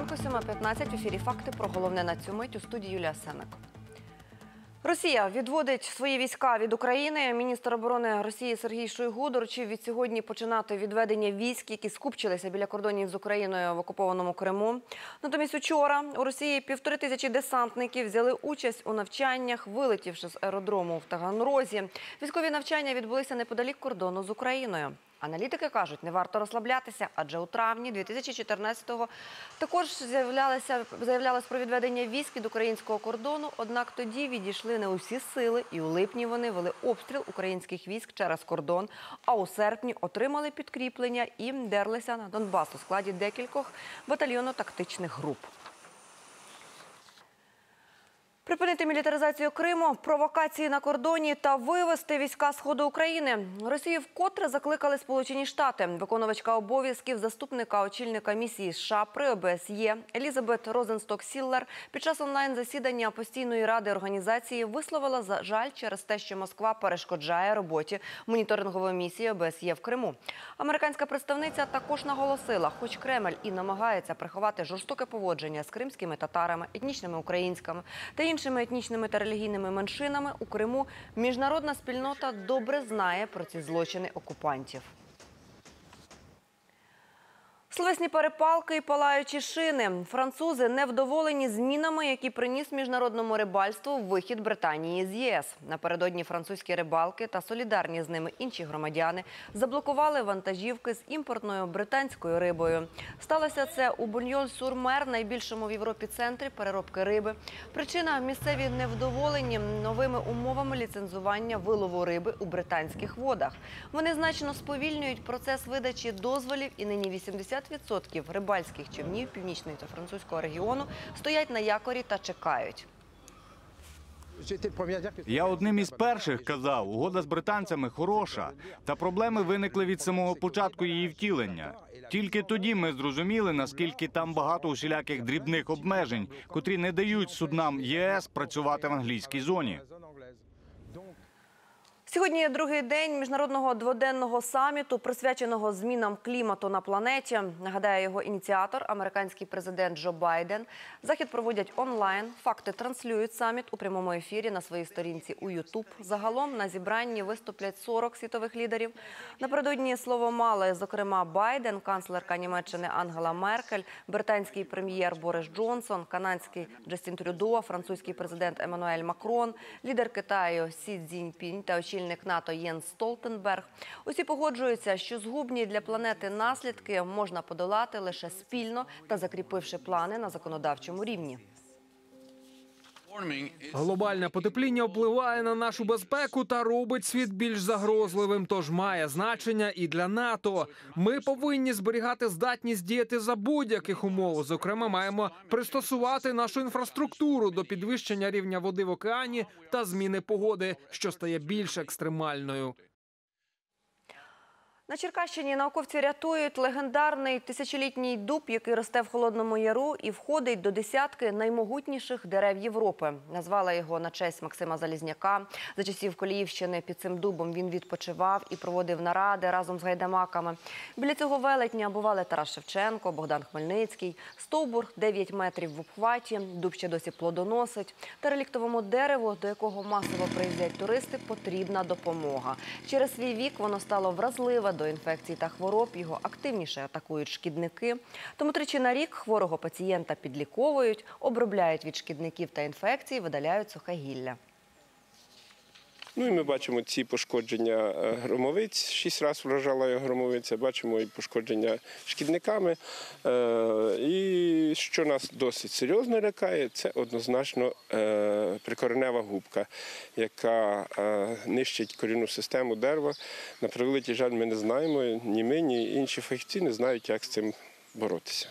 7.15 у ефірі «Факти» про головне на цю мить у студії Юлія Сенек. Росія відводить свої війська від України. Міністр оборони Росії Сергій Шойгу доручив від сьогодні починати відведення військ, які скупчилися біля кордонів з Україною в окупованому Криму. Натомість учора у Росії півтори тисячі десантників взяли участь у навчаннях, вилетівши з аеродрому в Таганрозі. Військові навчання відбулися неподалік кордону з Україною. Аналітики кажуть, не варто розслаблятися, адже у травні 2014-го також заявлялось про відведення військ від українського кордону. Однак тоді відійшли не усі сили, і у липні вони вели обстріл українських військ через кордон. А у серпні отримали підкріплення і дерлися на Донбас у складі декількох батальйонно-тактичних груп. Припинити мілітаризацію Криму, провокації на кордоні та вивести війська сходу України. Росію вкотре закликали Сполучені Штати. Виконувачка обов'язків заступника очільника місії США при ОБСЄ Елізабет Розенсток Сіллер під час онлайн-засідання постійної ради організації висловила жаль через те, що Москва перешкоджає роботі моніторингової місії ОБСЄ в Криму. Американська представниця також наголосила, хоч Кремль і намагається приховати жорстоке поводження з кримськими татарами, етнічними українськими та іншими етнічними та релігійними меншинами у Криму міжнародна спільнота добре знає про ці злочини окупантів. Словесні перепалки і палаючі шини. Французи невдоволені змінами, які приніс міжнародному рибальству вихід Британії з єС. Напередодні французькі рибалки та солідарні з ними інші громадяни заблокували вантажівки з імпортною британською рибою. Сталося це у Бульйон-Сурмер, найбільшому в Європі центрі переробки риби. Причина місцеві невдоволені новими умовами ліцензування вилову риби у британських водах. Вони значно сповільнюють процес видачі дозволів, і нині 80% рибальських човнів північної та французького регіону стоять на якорі та чекають. Я одним із перших казав, угода з британцями хороша, та проблеми виникли від самого початку її втілення. Тільки тоді ми зрозуміли, наскільки там багато усіляких дрібних обмежень, котрі не дають суднам ЄС працювати в англійській зоні. Сьогодні другий день міжнародного дводенного саміту, присвяченого змінам клімату на планеті. Нагадаю, його ініціатор, американський президент Джо Байден. Захід проводять онлайн. Факти транслюють саміт у прямому ефірі на своїй сторінці у Ютуб. Загалом на зібранні виступлять 40 світових лідерів. Напередодні слово мали, зокрема, Байден, канцлерка Німеччини Ангела Меркель, британський прем'єр Борис Джонсон, канадський Джастін Трюдо, французький президент Еммануель Макрон, лідер Китаю Сі Цзіньпінь та очільник НАТО Єнс Столтенберг. Усі погоджуються, що згубні для планети наслідки можна подолати лише спільно та закріпивши плани на законодавчому рівні. Глобальне потепління впливає на нашу безпеку та робить світ більш загрозливим. Тож має значення і для НАТО. Ми повинні зберігати здатність діяти за будь-яких умов. Зокрема, маємо пристосувати нашу інфраструктуру до підвищення рівня води в океані та зміни погоди, що стає більш екстремальною. На Черкащині науковці рятують легендарний тисячолітній дуб, який росте в Холодному Яру і входить до десятки наймогутніших дерев Європи. Назвала його на честь Максима Залізняка. За часів Коліївщини під цим дубом він відпочивав і проводив наради разом з гайдамаками. Біля цього велетня бували Тарас Шевченко, Богдан Хмельницький. Стовбур 9 метрів в обхваті, дуб ще досі плодоносить. Та реліктовому дереву, до якого масово приїздять туристи, потрібна допомога. Через свій вік воно стало вразливе до інфекцій та хвороб, його активніше атакують шкідники. Тому тричі на рік хворого пацієнта підліковують, обробляють від шкідників та інфекцій, видаляють сухе гілля. Ну і ми бачимо ці пошкодження е, громовиць. Шість разів вражала його громовиця. Бачимо і пошкодження шкідниками. Е, І що нас досить серйозно лякає, це однозначно е, прикоренева губка, яка нищить корінну систему дерева. На превеликий жаль, ми не знаємо, ні ми, ні інші фахівці не знають, як з цим боротися.